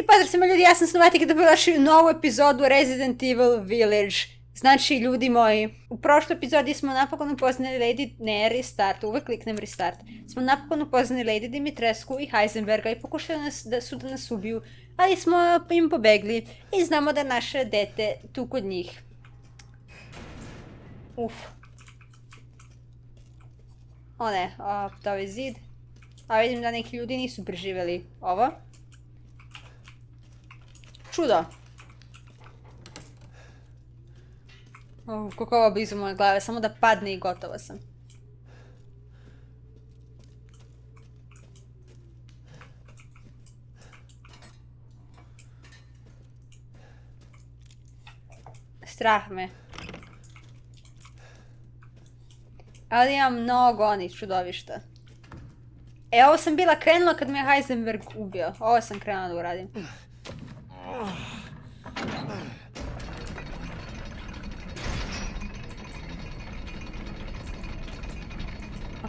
I pozdrav svima ljudi, ja sam Snovatik i dobrodošli u novu epizodu Resident Evil Village. Znači, ljudi moji, u prošloj epizodi smo napokon upoznali Lady, ne restart, uvek kliknem restart, smo napokon upoznali Lady Dimitrescu i Heisenberga i pokušali nas, da su da nas ubiju, ali smo im pobegli i znamo da naše dete tu kod njih. Uf. O ne, a, to je zid. A vidim da neki ljudi nisu preživjeli ovo. Čudo. Oh, koliko ovo blizu moje glave, samo da padne i gotova sam. Strah me. Ali imam mnogo onih čudovišta. E, ovo sam bila krenula kad me Heisenberg ubio. Ovo sam krenula da uradim.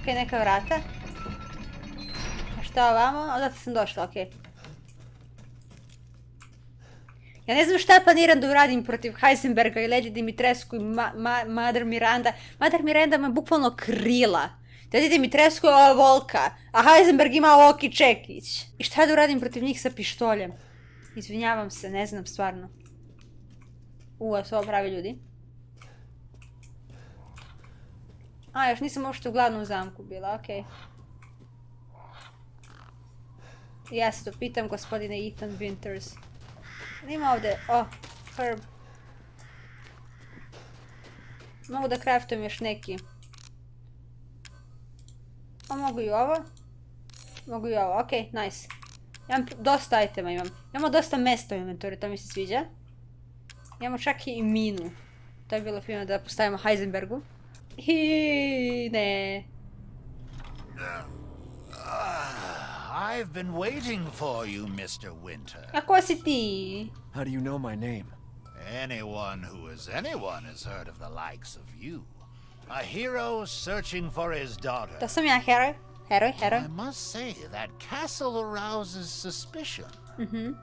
Ok, neka vrata. A šta ovamo? Odakle sam došla, ok. Ja ne znam šta planiram da uradim protiv Heisenberga i Lady Dimitrescu i Mother Miranda. Mother Miranda me bukvalno krila. Lady Dimitrescu je ova volka, a Heisenberg ima oki čekić. I šta da uradim protiv njih sa pištoljem? Izvinjavam se, ne znam stvarno. U, a su ovo pravi ljudi. A, još nisam uopšte u glavnom zamku bila, okej. Ja se to pitam, gospodine Ethan Winters. Ima ovdje, o, herb. Mogu da craftujem još neki. A mogu i ovo. Mogu i ovo, okej, nice. Imam dosta itema imam. Imamo dosta mesta u inventoru, to mi se sviđa. Imamo čak i minu. To je bilo fino da postavimo Heisenbergu. I ne. I've been waiting for you, Mr. Winter. A ko si ti? How do you know my name? Anyone who is anyone has heard of the likes of you. A hero searching for his daughter. To sam ja heroj. Heroj, heroj. I must say, that castle arouses suspicion. Mhm.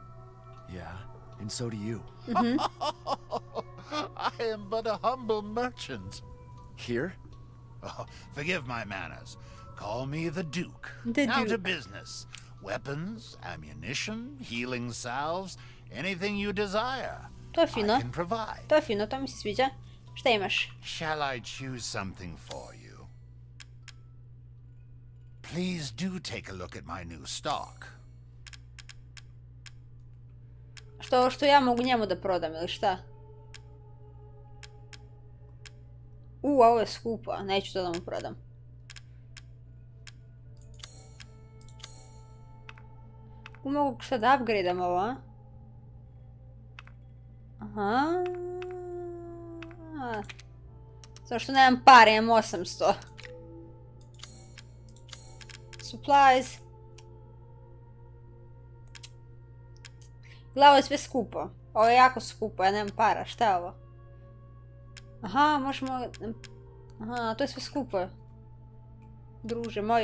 Yeah, and so do you. Mhm. I am but a humble merchant. Here? Oh, forgive my manners. Call me the Duke. The now to business. Weapons, ammunition, healing salves, anything you desire. To je I fino. can provide. To je fino, to mi se sviđa. Šta imaš? Shall I choose something for you? Please do take a look at my new stock. Što, što ja mogu njemu da prodam ili šta? U, ovo je skupo, neću to da mu prodam. U, mogu šta da upgradeam ovo, a? Aha. Zato što nemam pare, imam 800. Supplies. Gle, ovo je sve skupo. Ovo je jako skupo, ja nemam para. Šta je ovo? Aha, možemo... Aha, to je sve skupo. Druže moj.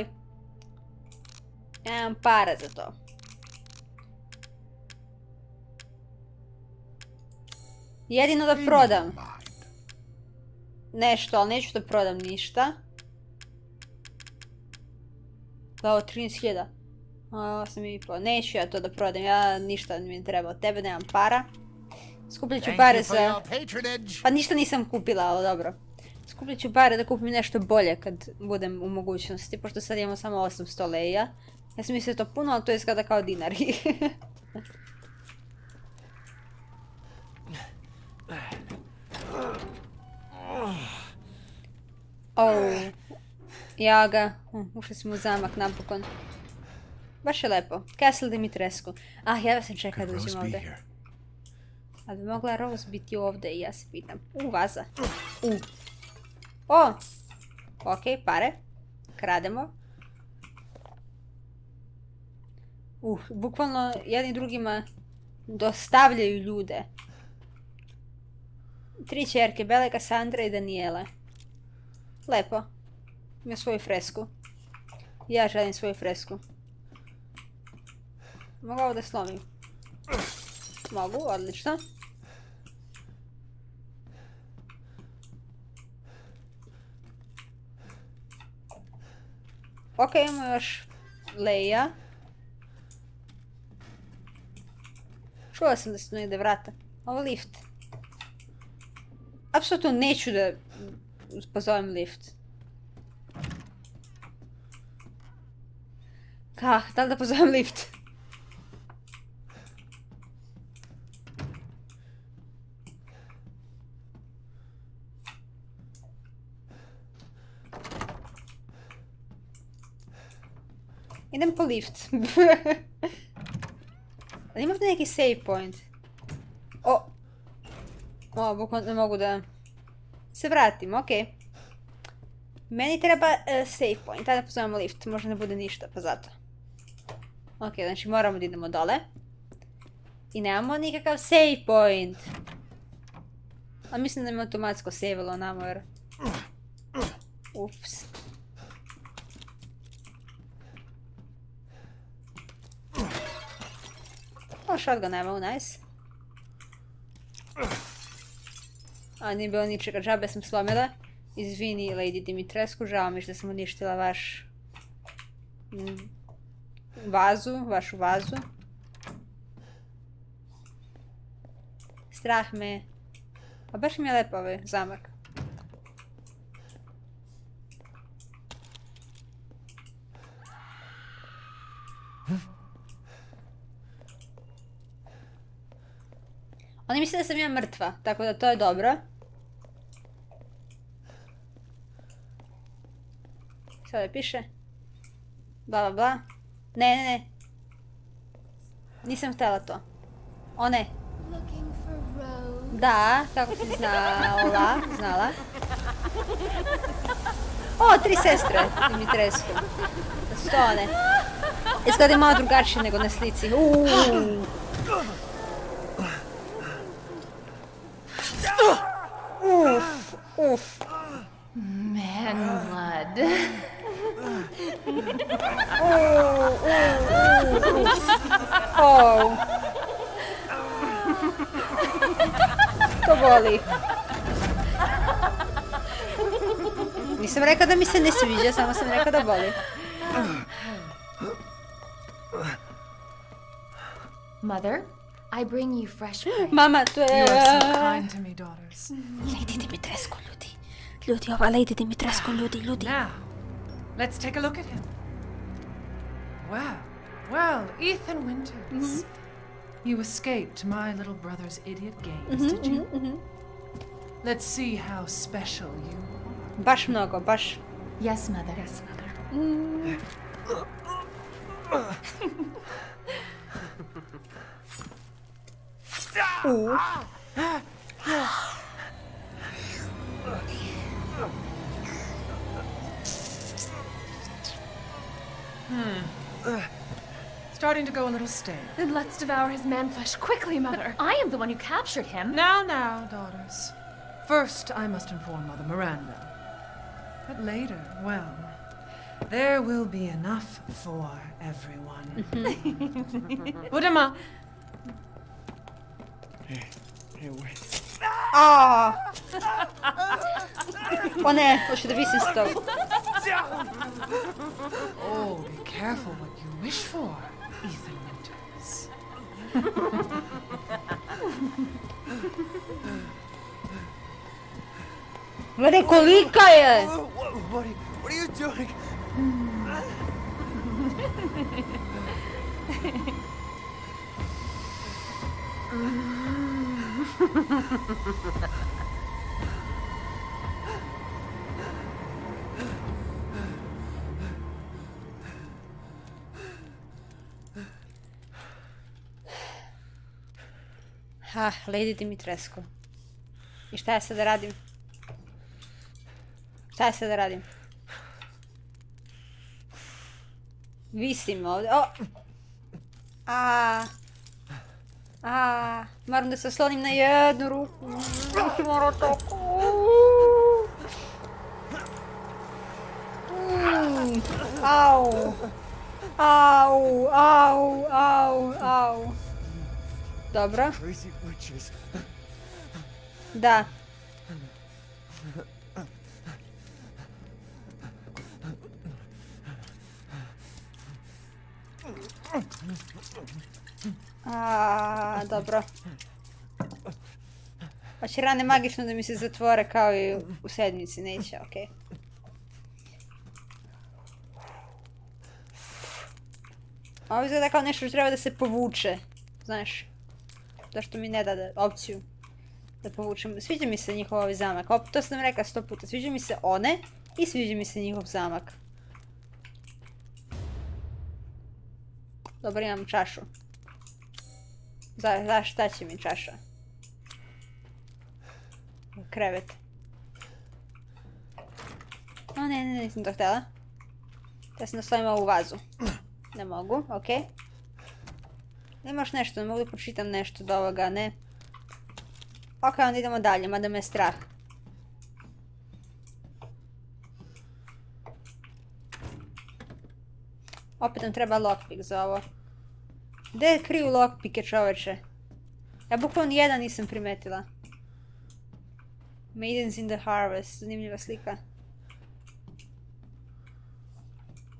Ja nemam para za to. Jedino da prodam nešto, ali neću da prodam ništa. Da, ovo 13.000. A, 8,5. Neću ja to da prodam, ja ništa mi ne treba od tebe, nemam para. Skupljat ću pare za... Pa ništa nisam kupila, ali dobro. Skupljat ću pare da kupim nešto bolje kad budem u mogućnosti, pošto sad imamo samo 800 leja. Ja sam mislila je to puno, ali to izgleda kao dinari. Oh, ja ga, hm, ušli smo u zamak napokon. Baš je lepo. Castle Dimitrescu. Ah, ja sam čekala da uđem ovdje. Here? A bi mogla Rose biti ovdje i ja se pitam. U, vaza. U. O! Ok, pare. Krademo. Uh, bukvalno jedni drugima dostavljaju ljude. Tri čerke, Bele, Cassandra i Daniela. Lepo. Ima svoju fresku. Ja želim svoju fresku. Mogu ovo da slomim. Mogu, odlično. Ok, imamo još Leja. Čula sam da se tu negdje vrata. Ovo lift. Apsolutno neću da pozovem lift. Ka, da li da pozovem lift? Idem po lift. Ali ima ovdje neki save point? O! O, bukvalno ne mogu da se vratim, okej. Meni treba e, save point, ajde pozovemo lift, možda ne bude ništa, pa zato. Ok, znači moramo da idemo dole. I nemamo nikakav save point. A mislim da mi automatsko savelo namo jer... Ups. O, shotgun ammo, nice. A nije bilo ničega, džabe sam slomila. Izvini, Lady Dimitrescu, žao mi što sam uništila vaš... mm, vazu, vašu vazu. Strah me. A baš mi je lepo ovaj zamak. Oni misle da sam ja mrtva, tako da to je dobro. Šta ovdje piše? Bla bla bla. Ne, ne, ne. Nisam htjela to. O ne. Da, kako si znala, znala. O, tri sestre Dimitrescu. Da su to one. Izgleda malo drugačije nego na slici. Uuu. Uf, uf. Man blood. Oh. oh, oh, oh. To boli. Nisam rekla da mi se ne sviđa, samo sam rekla da boli. Mother, I bring you fresh. Mama, to je... You are so kind to me, daughters. Lady Dimitrescu, ljudi. Ljudi, ova Lady Dimitrescu, ljudi, ljudi. Now, let's take a look at him. Well, well, Ethan Winters. You escaped my little brother's idiot games, did you? Let's see how special you are. Baš mnogo, bash. Yes, mother. Yes, mother. U. Starting to go a little stale. Then let's devour his man flesh quickly, mother. I am the one who captured him. Now, now, daughters. First, I must inform Mother Miranda. But later, well, there will be enough for everyone. Put him up. Hey, hey, wait. Ah! A. O ne, hoću da visim s tobom. Oh, be careful what you wish for, Ethan Winters. Gledaj kolika je! What, what, are you, what are you doing? Ha, Lady Dimitrescu. I šta ja sad da radim? Šta ja sad da radim? Visim ovdje. O! A. A. Moram da se oslonim na jednu ruku. Nisam morao tako. Au. Au, au, au, au. Dobro. Da. A, dobro. Hoće rane magično da mi se zatvore kao i u sedmici, neće, okej. Ovo izgleda kao nešto što treba da se povuče, znaš. Zašto mi ne da da- opciju da povučem. Sviđa mi se njihov ovaj zamak. Opet to sam rekla sto puta. Sviđa mi se one i sviđa mi se njihov zamak. Dobro, imam čašu. Za, za šta će mi čaša? Krevet. O ne, ne, nisam to htjela. Ja sam da stavim ovu vazu. Ne mogu, okej. Nema još nešto, ne mogu da pročitam nešto od ovoga, ne. Ok, onda idemo dalje, mada me je strah. Opet nam treba lockpick za ovo. Gde kriju lockpike čoveče? Ja bukvalno jedan nisam primetila. Maidens in the Harvest, zanimljiva slika.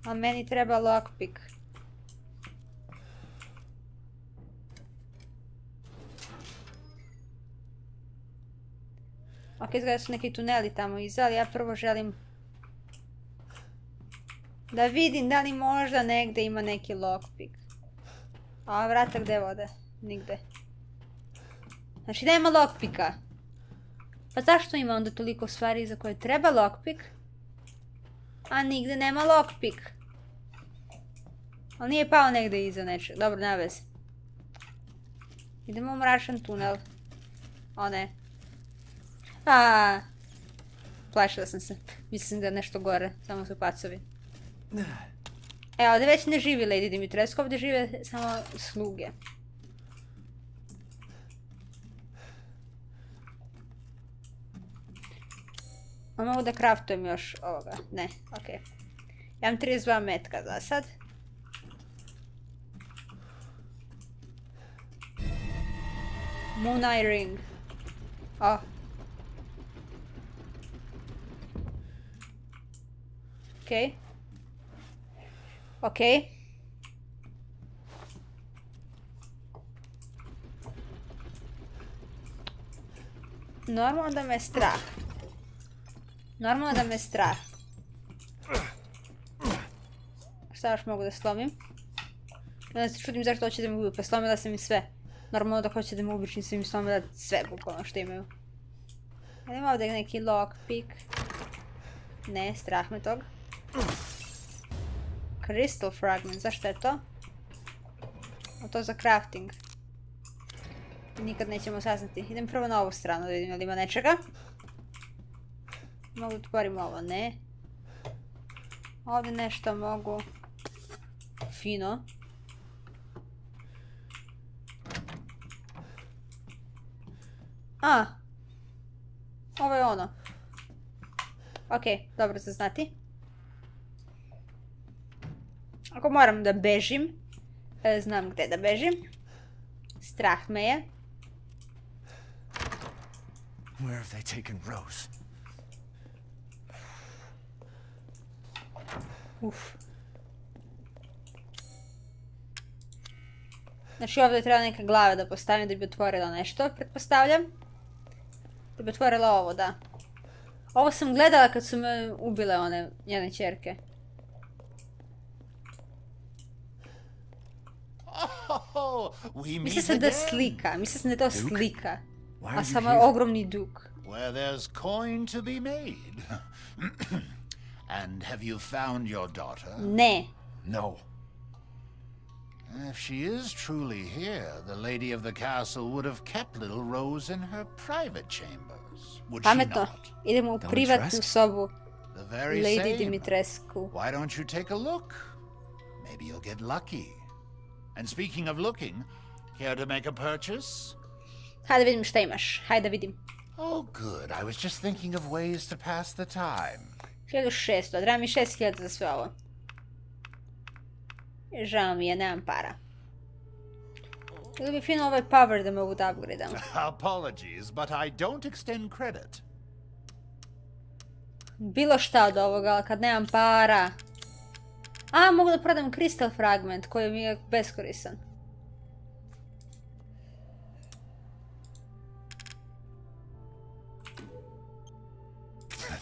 A meni treba lockpick. Ok, izgleda da su neki tuneli tamo iza, ali ja prvo želim da vidim da li možda negdje ima neki lockpick. A vrata gdje vode? Nigde. Znači nema lockpika. Pa zašto ima onda toliko stvari za koje treba lockpick? A nigde nema lockpick. Ali nije pao negdje iza nečeg. Dobro, nema veze. Idemo u mračan tunel. O ne. A, Plašila sam se. Mislim da je nešto gore. Samo su pacovi. E, ovdje već ne živi Lady Dimitrescu, ovdje žive samo sluge. A mogu da craftujem još ovoga? Ne, okej. Ja imam 32 metka za sad. Moon Eye Ring. Okej. Okej. Normalno da me strah. Normalno da me strah. Šta još mogu da slomim? Ja se čudim zašto hoće da me ubiju, pa slomila sam im sve. Normalno da hoće da me ubiju, čim sam im slomila sve bukvalno što imaju. Ali ima ovdje neki lockpick. Ne, strah me tog. Crystal fragment, zašto je to? A to za crafting. Nikad nećemo saznati. Idem prvo na ovu stranu da vidim ali ima nečega. Mogu otvorim ovo, ne. Ovdje nešto mogu. Fino. A. Ovo je ono. Ok, dobro za znati. Ako moram da bežim, e, znam gdje da bežim. Strah me je. Where have they taken Rose? Uf. Znači ovdje treba neka glava da postavim da bi otvorila nešto, pretpostavljam. Da bi otvorila ovo, da. Ovo sam gledala kad su me ubile one njene čerke. Oh, we meet Mislila sam da slika, mislila sam da je to slika. Why A samo je ogromni duk. Where there's coin to be made. and have you found your daughter? Ne. No. If she is truly here, the lady of the castle would have kept little Rose in her private chambers, would she Pametno. not? Idemo u privatnu sobu The very Lady same. Dimitrescu. Why don't you take a look? Maybe you'll get lucky. And speaking of looking, care to make a purchase? Hajde vidim šta imaš. Hajde vidim. Oh, good. I was just thinking of ways to pass the time. 1600, treba mi 6000 za sve ovo. Žao mi je, nemam para. Bilo bi fino ovaj power da mogu da upgradeam. Apologies, but I don't extend credit. Bilo šta od ovoga, ali kad nemam para. A, mogu da prodam crystal fragment koji mi je beskoristan.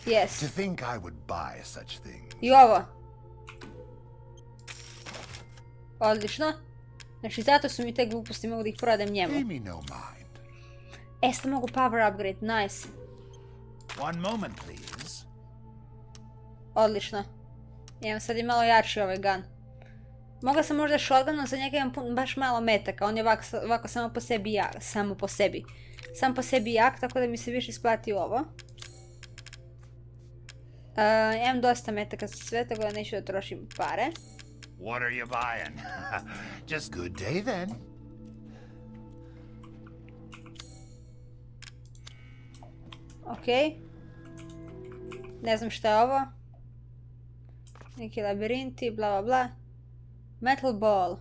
Yes. To think I would buy such things. I ovo. Odlično. Znači, zato su mi te gluposti, mogu da ih prodam njemu. Pay me no mind. E, mogu power upgrade, nice. One moment, please. Odlično. Imam sad i malo jači ovaj gun. Mogla sam možda shotgunom, za njega imam pun- baš malo metaka. On je ovako, ovako samo po sebi jak. Samo po sebi. Sam po sebi jak, tako da mi se više isplati ovo. Uh, imam dosta metaka za sve, tako da neću da trošim pare. What are you buying? Just good day then. Ok. Ne znam šta je ovo. Neki labirinti, bla bla bla. Metal ball.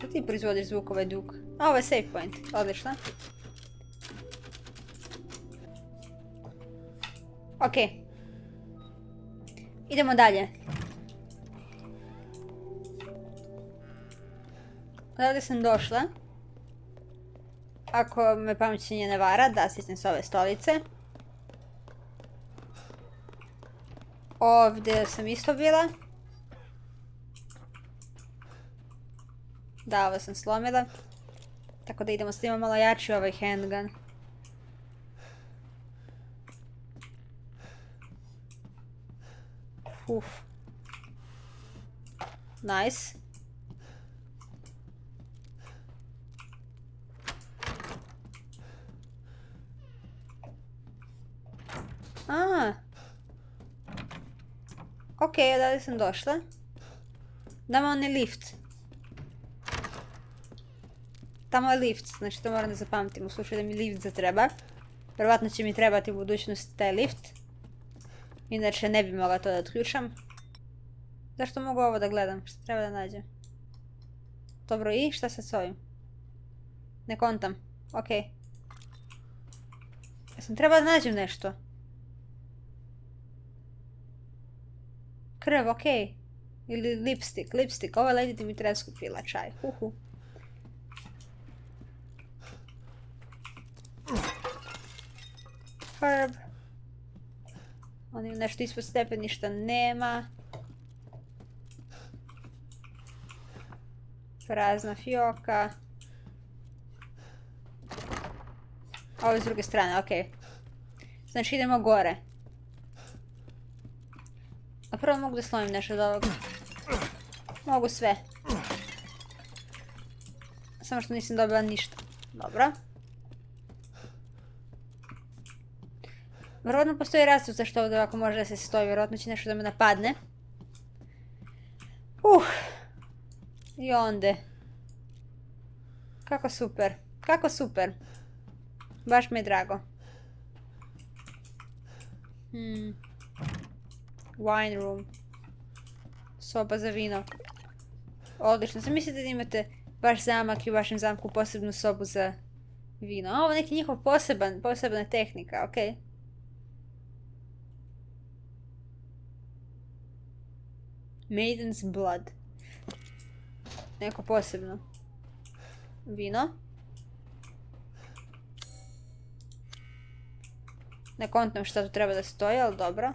Kako ti proizvodiš zvuk ovaj dug? A, ovo je save point. Odlično. Ok. Idemo dalje. Odavde sam došla. Ako me pamećenje ne vara, da stisnem s ove stolice. Ovdje sam isto bila. Da, ovo sam slomila. Tako da idemo s malo jači ovaj handgun. Uf. Nice. A. Ok, odavde sam došla. Damo onaj lift. Tamo je lift, znači to moram da zapamtim u slučaju da mi lift zatreba. Vjerovatno će mi trebati u budućnosti taj lift. Inače ne bi mogla to da otključam. Zašto mogu ovo da gledam? Šta treba da nađem? Dobro, i šta sad s ovim? Ne kontam. Ok. Jesam treba da nađem nešto? Krv, ok. Ili lipstick, lipstick. Ova Lady Dimitrescu pila čaj. Uhu. Herb. On ima nešto ispod stepeništa nema. Prazna fioka. Ovo je s druge strane, ok. Znači idemo gore. A prvo mogu da slomim nešto od ovog. Mogu sve. Samo što nisam dobila ništa. Dobro. Vjerojatno postoji razlog zašto ovdje ovako može da se stoji. Vjerojatno će nešto da me napadne. Uh. I onda. Kako super. Kako super. Baš mi je drago. Hmm. Wine room. Soba za vino. Odlično. Mislite da imate vaš zamak i u vašem zamku posebnu sobu za vino. A ovo neki njihov poseban, posebna tehnika, okej. Maiden's blood. Neko posebno. Vino. Ne kontam šta tu treba da stoji, ali dobro.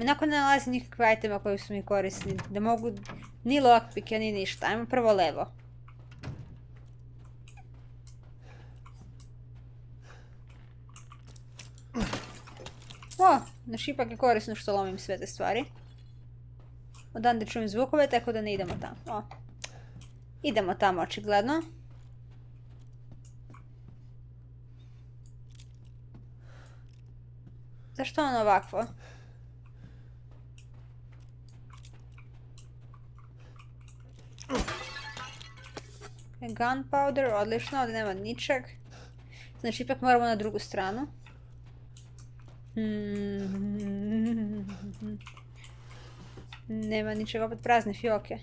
Onako ne nalazim nikakve itema koji su mi korisni. Da mogu ni lockpicke, ni ništa. Ajmo prvo levo. O, znaš ipak je korisno što lomim sve te stvari. Odande čujem zvukove, tako da ne idemo tamo. O. Idemo tamo, očigledno. Zašto on ovakvo? Gunpowder, odlično, ovdje nema ničeg. Znači ipak moramo na drugu stranu. Hmm. Nema ničega, opet prazne fioke.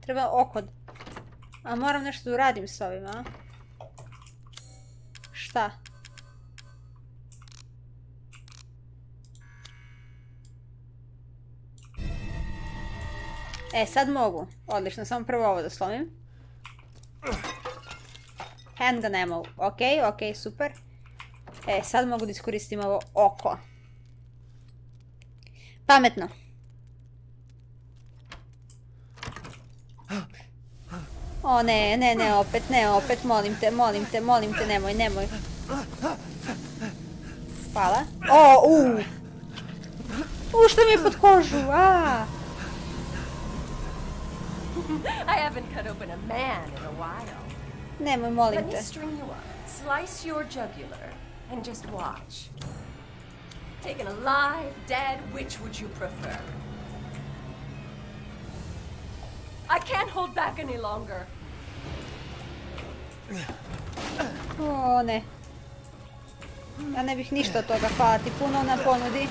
Treba oko. A moram nešto da uradim s ovim, a? Šta? E, sad mogu. Odlično, samo prvo ovo da slomim. Handgun ammo. Ok, ok, super. E, sad mogu da iskoristim ovo oko. Pametno. O ne, ne, ne, opet, ne, opet, molim te, molim te, molim te, nemoj, nemoj. Hvala. O, u! U, što mi je pod kožu, a! I haven't cut open a man in a while. Nemoj, molim Let me string you up, slice your jugular, and just watch. Taken alive, dead, which would you prefer? I can't hold back any longer. O, ne. Ja ne bih ništa toga, hvala ti puno na ponudi.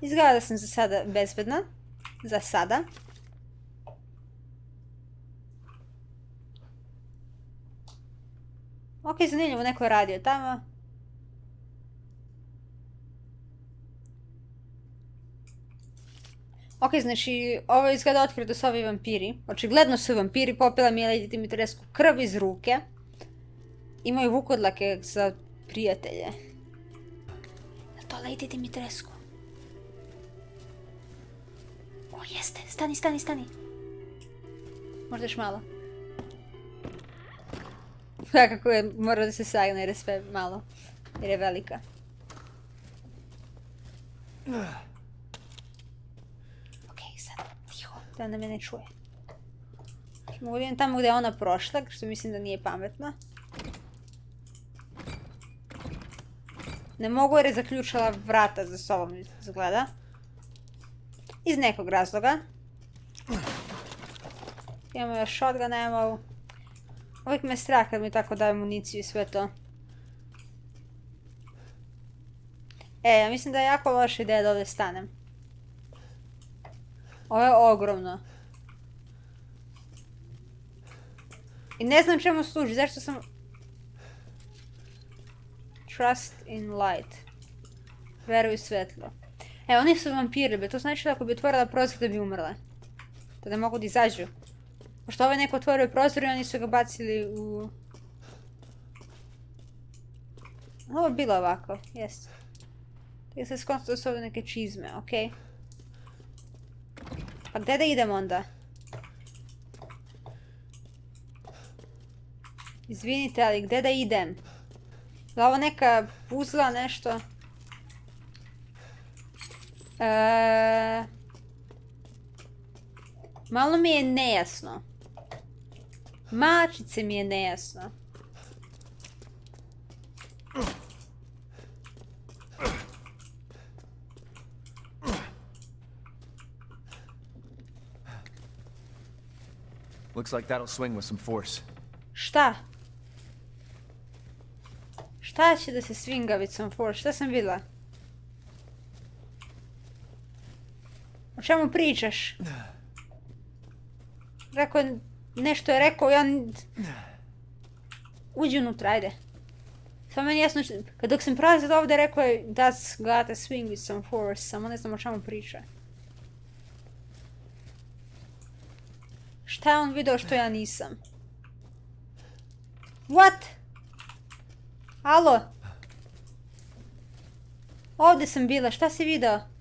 Izgleda da sam za sada bezbedna. Za sada. Ok, zanimljivo, neko je radio tamo. Ok, znači, ovo izgleda otkrio da su ovi vampiri. Očigledno su vampiri, popila mi je Lady Dimitrescu krv iz ruke. Imaju vukodlake za prijatelje. Je to Lady Dimitrescu? O, jeste. Stani, stani, stani. Možda još malo. Da, kako je, mora da se sagne jer je sve malo. Jer je velika. Ok, sad, tiho, da ona me ne čuje. Mogu da idem tamo gdje je ona prošla, što mislim da nije pametno. Ne mogu jer je zaključala vrata za sobom, izgleda. Iz nekog razloga. Imamo još shotgun ammo. Uvijek me strah kad mi tako daju municiju i sve to. E, ja mislim da je jako loša ideja da ovdje stanem. Ovo je ogromno. I ne znam čemu služi, zašto sam... Trust in light. Veruj u svetlo. E, oni su vampiri, be, to znači da ako bi otvorila prozor da bi umrle. Da ne mogu da izađu. Pošto ovaj neko otvorio prozor i oni su ga bacili u... Ovo je bilo ovako, jest. Tako se skonto da su ovdje neke čizme, okej. Pa gdje da idem onda? Izvinite, ali gdje da idem? Je ovo neka puzla, nešto? E... Malo mi je nejasno. Mačice mi je nejasno. Looks like that'll swing with some force. Šta? Šta će da se swingavicom for? Šta sam vidjela? O čemu pričaš? Rekao je, nešto je rekao, ja... Uđi unutra, ajde. Samo meni jasno, kad dok sam prolazila ovdje rekao je That's got a swing with some force, samo ne znam o čemu priča. Šta je on video što ja nisam? What? Alo? Ovdje sam bila, šta si video?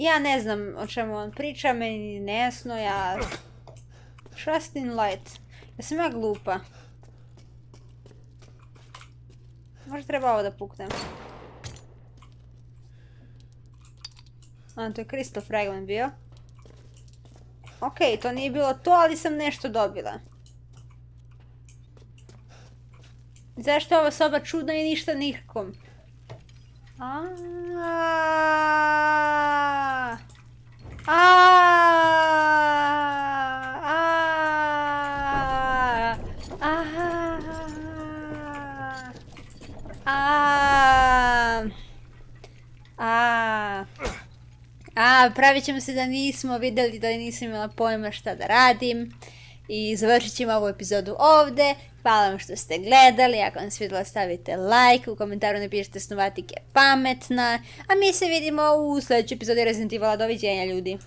Ja ne znam o čemu on priča, meni nejasno, ja... Trust in light. Ja sam ja glupa. Možda treba ovo da puknem. A, to je Crystal Fragment bio. Okej, to nije bilo to, ali sam nešto dobila. Zašto je ova soba čudna i ništa nikom? A. A, a, a, a, a, a, pravit ćemo se da nismo vidjeli, da nisam imala pojma šta da radim. I završit ćemo ovu epizodu ovdje. Hvala vam što ste gledali. Ako vam svidjelo stavite like. U komentaru napišite snovatik je pametna. A mi se vidimo u sljedećoj epizodi Resident Evil. Doviđenja ljudi.